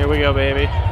Here we go, baby.